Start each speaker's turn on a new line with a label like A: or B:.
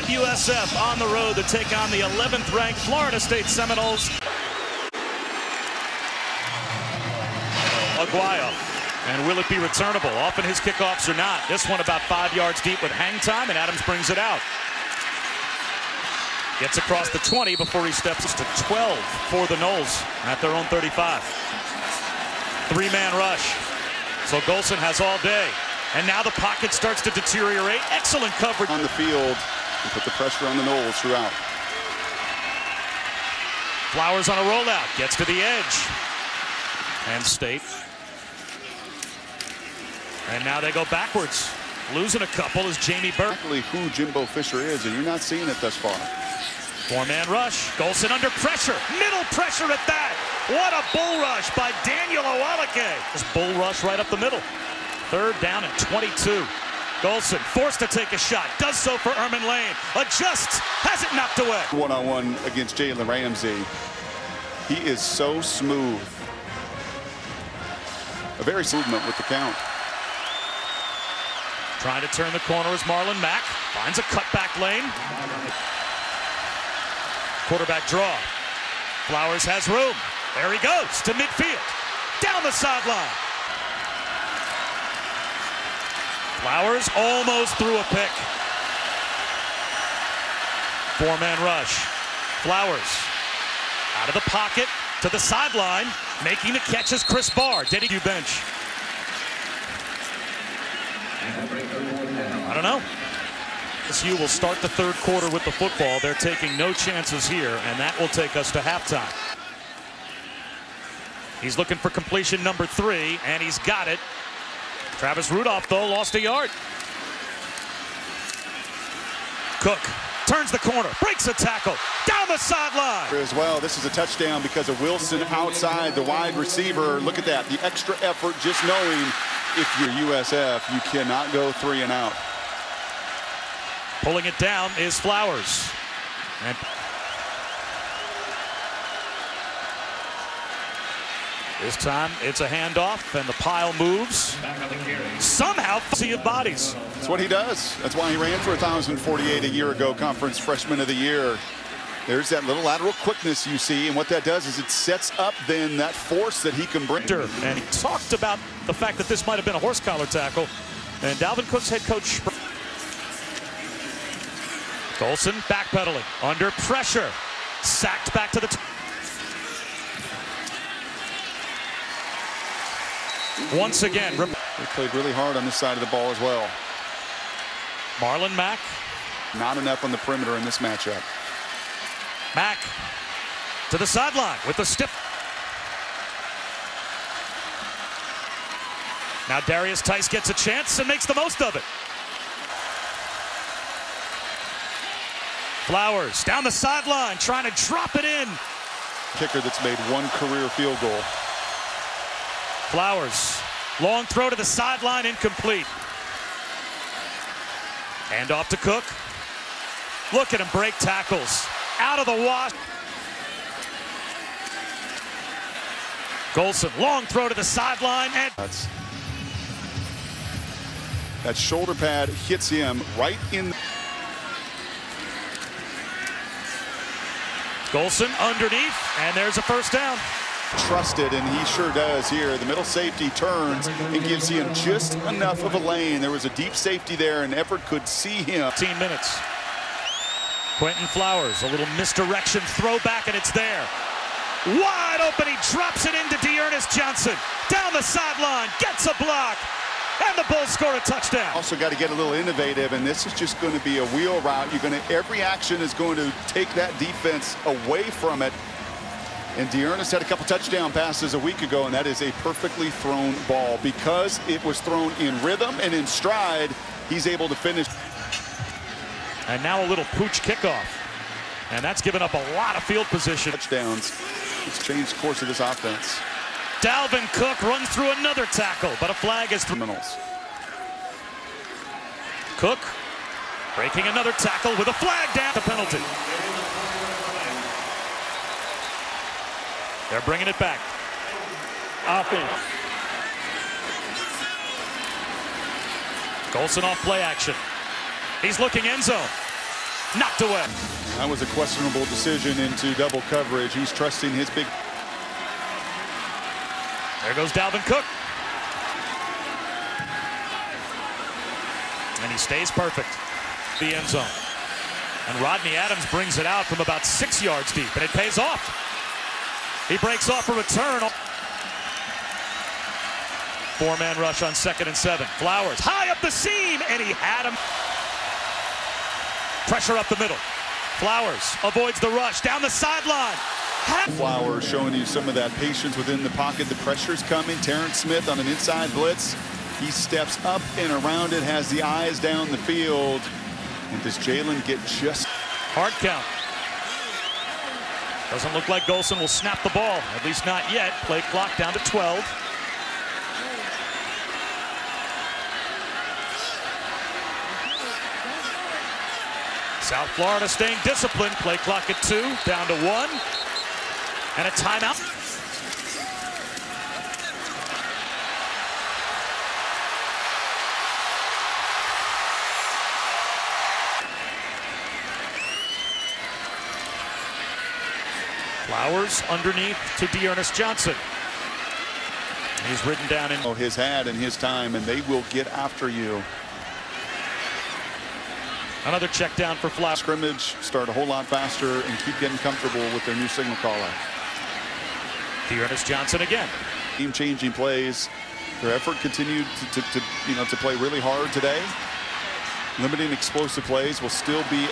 A: got USF on the road to take on the 11th ranked Florida State Seminoles. Aguayo. And will it be returnable? Often his kickoffs are not. This one about five yards deep with hang time, and Adams brings it out. Gets across the 20 before he steps to 12 for the Noles at their own 35. Three-man rush. So Golson has all day. And now the pocket starts to deteriorate. Excellent coverage.
B: On the field, and put the pressure on the Noles throughout.
A: Flowers on a rollout. Gets to the edge. And State. And now they go backwards. Losing a couple is Jamie Burke.
B: Exactly who Jimbo Fisher is, and you're not seeing it thus far.
A: Four-man rush. Golson under pressure. Middle pressure at that. What a bull rush by Daniel Awalake. This bull rush right up the middle. Third down and 22. Golson forced to take a shot. Does so for Ermon Lane. Adjusts. Has it knocked away.
B: One-on-one against Jalen Ramsey. He is so smooth. A very movement with the count.
A: Trying to turn the corner is Marlon Mack. Finds a cutback lane. Quarterback draw. Flowers has room. There he goes to midfield. Down the sideline. Flowers almost threw a pick. Four-man rush. Flowers out of the pocket to the sideline. Making the catch is Chris Barr. Did he bench? I don't know. SU will start the third quarter with the football. They're taking no chances here, and that will take us to halftime. He's looking for completion number three, and he's got it. Travis Rudolph, though, lost a yard. Cook turns the corner, breaks a tackle, down the sideline.
B: As well, this is a touchdown because of Wilson outside the wide receiver. Look at that, the extra effort just knowing if you're USF, you cannot go three and out.
A: Pulling it down is Flowers. And this time it's a handoff and the pile moves. Somehow sea of bodies.
B: That's what he does. That's why he ran for 1,048 a year ago, conference freshman of the year. There's that little lateral quickness you see, and what that does is it sets up then that force that he can bring.
A: And he talked about the fact that this might have been a horse collar tackle. And Dalvin Cook's head coach Golson backpedaling under pressure. Sacked back to the. Once again.
B: They played really hard on this side of the ball as well.
A: Marlon Mack.
B: Not enough on the perimeter in this matchup.
A: Mack to the sideline with the stiff. Now Darius Tice gets a chance and makes the most of it. Flowers down the sideline trying to drop it in.
B: Kicker that's made one career field goal.
A: Flowers, long throw to the sideline, incomplete. Hand off to Cook. Look at him break tackles. Out of the wash. Golson, long throw to the sideline. and
B: That's, that shoulder pad hits him right in.
A: Golson underneath, and there's a first down.
B: Trusted, and he sure does here. The middle safety turns and gives him just enough of a lane. There was a deep safety there, and Everett could see him.
A: 15 minutes. Quinton Flowers, a little misdirection throwback, and it's there. Wide open, he drops it into D'Ernest Johnson. Down the sideline, gets a block, and the Bulls score a touchdown.
B: Also got to get a little innovative, and this is just going to be a wheel route. You're going to every action is going to take that defense away from it. And D'Ernest had a couple touchdown passes a week ago, and that is a perfectly thrown ball. Because it was thrown in rhythm and in stride, he's able to finish.
A: And now a little pooch kickoff. And that's given up a lot of field position.
B: Touchdowns. It's changed the course of this offense.
A: Dalvin Cook runs through another tackle, but a flag is
B: Criminals.
A: Cook breaking another tackle with a flag down. The penalty. They're bringing it back. Offense. Golson off play action. He's looking end zone. knocked away.
B: That was a questionable decision into double coverage. He's trusting his big.
A: There goes Dalvin Cook. And he stays perfect. The end zone. And Rodney Adams brings it out from about six yards deep, and it pays off. He breaks off a return. Four-man rush on second and seven. Flowers high up the seam, and he had him. Pressure up the middle. Flowers avoids the rush down the sideline.
B: Flowers showing you some of that patience within the pocket. The pressure's coming. Terrance Smith on an inside blitz. He steps up and around it, has the eyes down the field. And does Jalen get just...
A: Hard count. Doesn't look like Golson will snap the ball. At least not yet. Play clock down to 12. South Florida staying disciplined. Play clock at two, down to one. And a timeout. Flowers underneath to D'Ernest Johnson. He's written down in.
B: Oh, his hat and his time, and they will get after you.
A: Another check down for Flowers.
B: Scrimmage start a whole lot faster and keep getting comfortable with their new signal caller. out.
A: D'Ernest Johnson again.
B: Team changing plays. Their effort continued to, to, to, you know to play really hard today. Limiting explosive plays will still be